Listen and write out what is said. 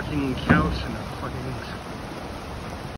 fucking couch and a fucking